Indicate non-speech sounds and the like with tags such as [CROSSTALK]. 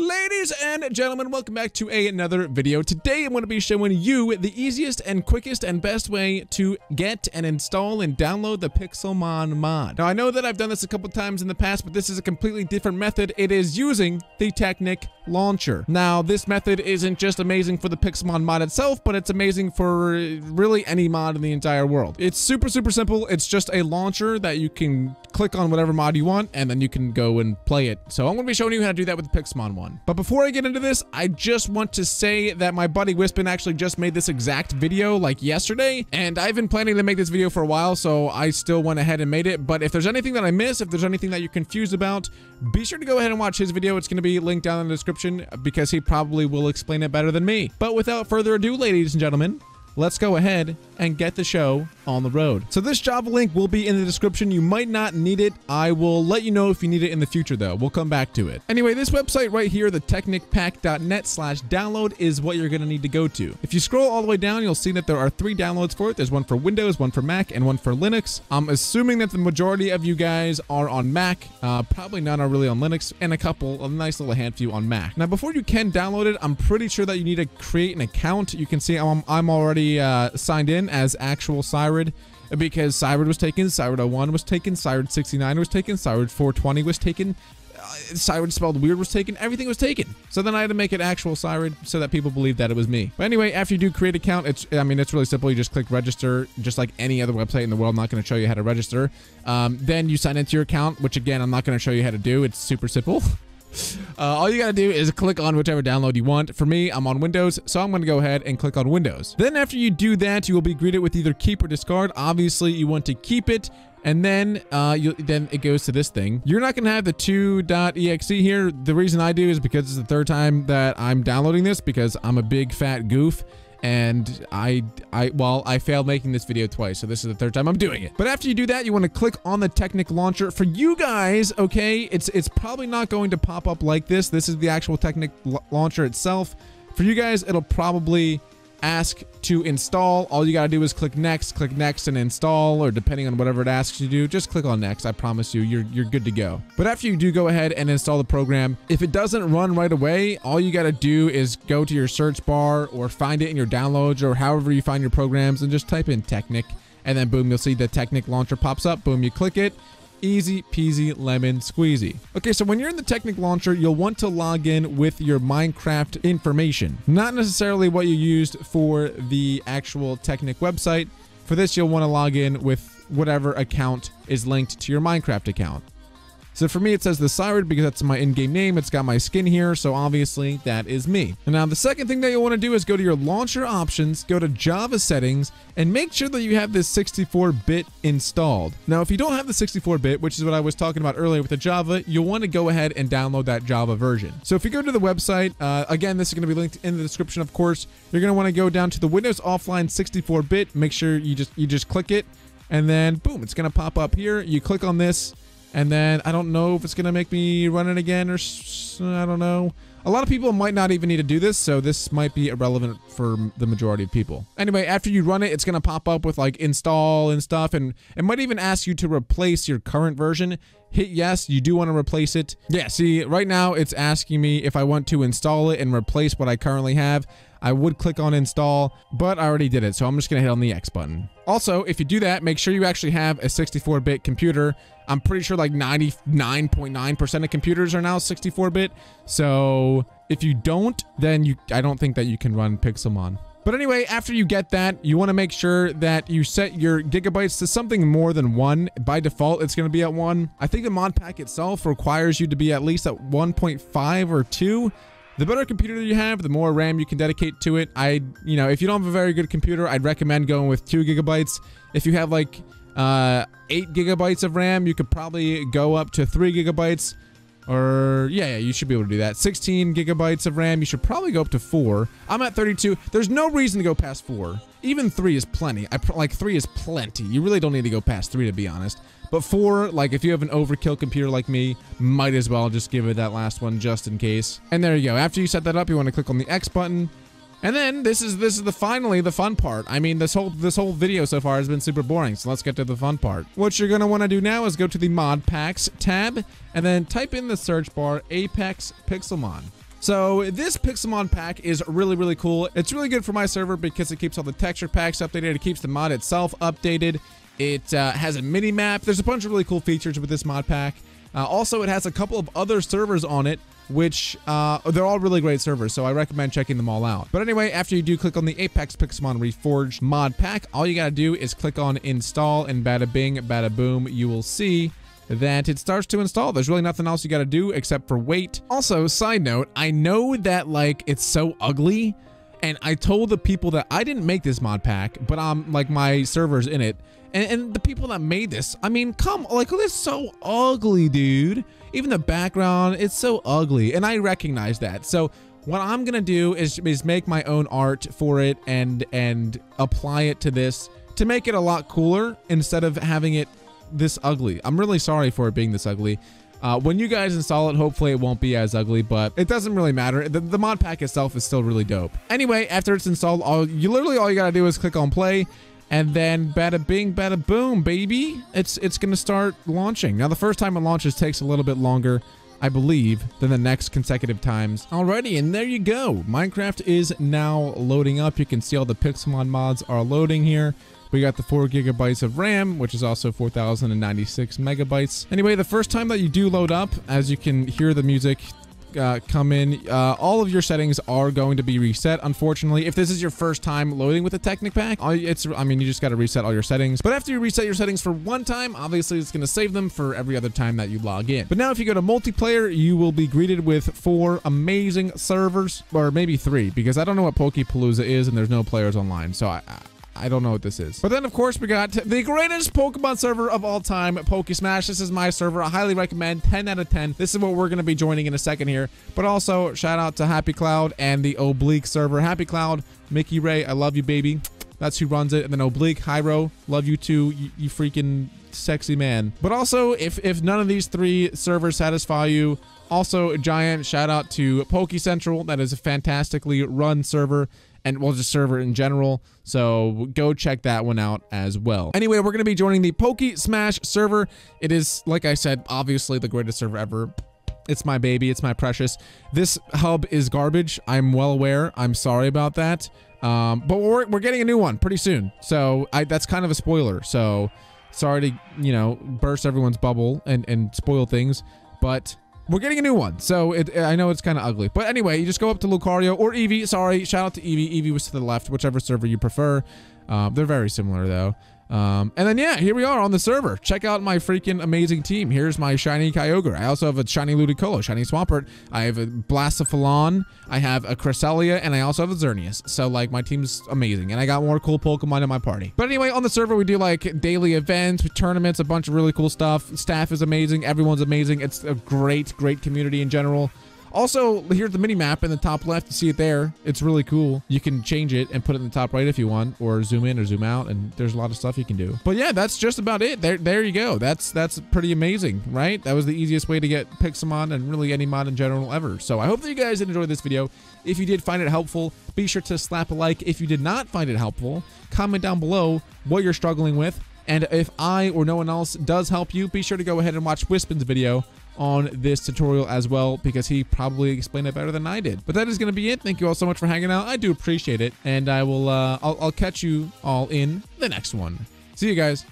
Ladies and gentlemen, welcome back to another video. Today I'm going to be showing you the easiest and quickest and best way to get and install and download the Pixelmon mod. Now I know that I've done this a couple times in the past, but this is a completely different method. It is using the Technic launcher. Now this method isn't just amazing for the Pixelmon mod itself, but it's amazing for really any mod in the entire world. It's super, super simple. It's just a launcher that you can click on whatever mod you want, and then you can go and play it. So I'm going to be showing you how to do that with the Pixelmon one on. But before I get into this, I just want to say that my buddy Wispen actually just made this exact video like yesterday, and I've been planning to make this video for a while, so I still went ahead and made it. But if there's anything that I missed, if there's anything that you're confused about, be sure to go ahead and watch his video. It's going to be linked down in the description because he probably will explain it better than me. But without further ado, ladies and gentlemen, let's go ahead and get the show on the road. So this Java link will be in the description. You might not need it. I will let you know if you need it in the future though. We'll come back to it. Anyway, this website right here, the technicpack.net slash download is what you're to need to go to. If you scroll all the way down, you'll see that there are three downloads for it. There's one for Windows, one for Mac, and one for Linux. I'm assuming that the majority of you guys are on Mac. Uh, probably none are really on Linux, and a couple, a nice little handful on Mac. Now, before you can download it, I'm pretty sure that you need to create an account. You can see I'm, I'm already uh, signed in as actual Sirud because Sirud was taken, Sirud 01 was taken, Sirud 69 was taken, Sirud 420 was taken, uh, spelled weird was taken, everything was taken. So then I had to make it actual Sirud so that people believed that it was me. But anyway, after you do create account, it's I mean, it's really simple. You just click register, just like any other website in the world. I'm not going to show you how to register. Um, then you sign into your account, which again, I'm not going to show you how to do. It's super simple. [LAUGHS] [LAUGHS] Uh, all you gotta do is click on whichever download you want. For me, I'm on Windows, so I'm gonna go ahead and click on Windows. Then after you do that, you will be greeted with either keep or discard. Obviously, you want to keep it. And then, uh, you then it goes to this thing. You're not gonna have the 2.exe here. The reason I do is because it's the third time that I'm downloading this because I'm a big fat goof and I, I, well, I failed making this video twice, so this is the third time I'm doing it. But after you do that, you want to click on the Technic launcher. For you guys, okay, it's it's probably not going to pop up like this. This is the actual Technic launcher itself. For you guys, it'll probably ask to install. All you gotta do is click next, click next and install, or depending on whatever it asks you to do, just click on next. I promise you, you're, you're good to go. But after you do go ahead and install the program, if it doesn't run right away, all you gotta do is go to your search bar or find it in your downloads or however you find your programs and just type in Technic. And then boom, you'll see the Technic launcher pops up. Boom, you click it Easy peasy lemon squeezy. Okay, so when you're in the Technic launcher, you'll want to log in with your Minecraft information. Not necessarily what you used for the actual Technic website. For this, you'll want to log in with whatever account is linked to your Minecraft account. So for me, it says the Sirud because that's my in-game name. It's got my skin here, so obviously that is me. And now the second thing that you'll want to do is go to your launcher options, go to Java settings, and make sure that you have this 64-bit installed. Now, if you don't have the 64-bit, which is what I was talking about earlier with the Java, you'll want to go ahead and download that Java version. So if you go to the website, uh, again, this is going to be linked in the description, of course. You're going to want to go down to the Windows Offline 64-bit. Make sure you just you just click it, and then boom, it's going to pop up here. You click on this and then I don't know if it's going to make me run it again or I don't know. A lot of people might not even need to do this, so this might be irrelevant for the majority of people. Anyway, after you run it, it's going to pop up with like install and stuff, and it might even ask you to replace your current version. Hit yes, you do want to replace it. Yeah, see, right now it's asking me if I want to install it and replace what I currently have. I would click on install, but I already did it, so I'm just to hit on the X button. Also, if you do that, make sure you actually have a 64-bit computer. I'm pretty sure like 99.9% of computers are now 64-bit. So if you don't, then you I don't think that you can run Pixelmon. But anyway, after you get that, you want to make sure that you set your gigabytes to something more than one. By default, it's going to be at one. I think the mod pack itself requires you to be at least at 1.5 or 2. The better computer you have, the more RAM you can dedicate to it. I, you know, if you don't have a very good computer, I'd recommend going with two gigabytes. If you have like uh, eight gigabytes of RAM, you could probably go up to three gigabytes. Or, yeah, yeah, you should be able to do that. 16 gigabytes of RAM, you should probably go up to 4. I'm at 32. There's no reason to go past 4. Even 3 is plenty. I Like, 3 is plenty. You really don't need to go past 3, to be honest. But 4, like, if you have an overkill computer like me, might as well just give it that last one just in case. And there you go. After you set that up, you want to click on the X button. And then this is this is the finally the fun part. I mean, this whole this whole video so far has been super boring, so let's get to the fun part. What you're gonna want to do now is go to the mod packs tab and then type in the search bar Apex Pixelmon. So this Pixelmon pack is really, really cool. It's really good for my server because it keeps all the texture packs updated. It keeps the mod itself updated. It uh, has a mini map. There's a bunch of really cool features with this mod pack. Uh, also, it has a couple of other servers on it, which uh, they're all really great servers, so I recommend checking them all out. But anyway, after you do click on the Apex Pixelmon Reforged mod pack, all you gotta do is click on install and bada bing, bada boom, you will see that it starts to install. There's really nothing else you got to do except for wait. Also, side note, I know that like it's so ugly and I told the people that I didn't make this mod pack, but I'm like my server's in it. And, and the people that made this, I mean, come, like, this so ugly, dude. Even the background, it's so ugly. And I recognize that. So what I'm going to do is, is make my own art for it and, and apply it to this to make it a lot cooler instead of having it this ugly. I'm really sorry for it being this ugly. Uh, when you guys install it, hopefully it won't be as ugly, but it doesn't really matter. The, the, mod pack itself is still really dope. Anyway, after it's installed, all you literally all you gotta do is click on play, and then bada bing, bada boom, baby. It's it's gonna start launching. Now the first time it launches takes a little bit longer, I believe, than the next consecutive times. Alrighty, and there you go. Minecraft is now loading up. You can see all the Pixelmon mods are loading here. We got the 4 gigabytes of RAM, which is also 4096 megabytes. Anyway, the first time that you do load up, as you can hear the music uh, come in, uh, all of your settings are going to be reset. Unfortunately, if this is your first time loading with the Technic Pack, it's I mean, you just got to reset all your settings. But after you reset your settings for one time, obviously it's going to save them for every other time that you log in. But now if you go to multiplayer, you will be greeted with four amazing servers, or maybe three, because I don't know what Pokepalooza is and there's no players online. So I, I don't know what this is. But then, of course, we got the greatest Pokemon server of all time, Pokesmash. This is my server. I highly recommend 10 out of 10. This is what we're going to be joining in a second here. But also, shout out to Happy Cloud and the Oblique server. Happy Cloud, Mickey Ray, I love you, baby. That's who runs it. And then Oblique, Hyro, love you too, you, you freaking sexy man. But also, if, if none of these three servers satisfy you, also, giant shout out to Poke Central. That is a fantastically run server and well, just server in general. So go check that one out as well. Anyway, we're going to be joining the Poke Smash server. It is, like I said, obviously the greatest server ever. It's my baby. It's my precious. This hub is garbage. I'm well aware. I'm sorry about that. Um, but we're, we're getting a new one pretty soon. So I, that's kind of a spoiler. So sorry to, you know, burst everyone's bubble and, and spoil things. But we're getting a new one, so it, I know it's kind of ugly. But anyway, you just go up to Lucario or Eevee. Sorry, shout out to Eevee. Eevee was to the left, whichever server you prefer. Um, they're very similar, though. Um, and then, yeah, here we are on the server. Check out my freaking amazing team. Here's my shiny Kyogre. I also have a shiny Ludicolo, shiny Swampert. I have a Blacephalon. I have a Cresselia, and I also have a Xerneas. So, like, my team's amazing. And I got more cool Pokemon in my party. But anyway, on the server, we do, like, daily events, tournaments, a bunch of really cool stuff. Staff is amazing. Everyone's amazing. It's a great, great community in general. Also, here's the mini map in the top left. You see it there. It's really cool. You can change it and put it in the top right if you want, or zoom in or zoom out, and there's a lot of stuff you can do. But yeah, that's just about it. There, there you go. That's that's pretty amazing, right? That was the easiest way to get Pixelmon and really any mod in general ever. So I hope that you guys enjoyed this video. If you did find it helpful, be sure to slap a like. If you did not find it helpful, comment down below what you're struggling with. And if I or no one else does help you, be sure to go ahead and watch Wispen's video on this tutorial as well because he probably explained it better than I did. But that is going to be it. Thank you all so much for hanging out. I do appreciate it. And I will, uh, I'll, I'll catch you all in the next one. See you guys.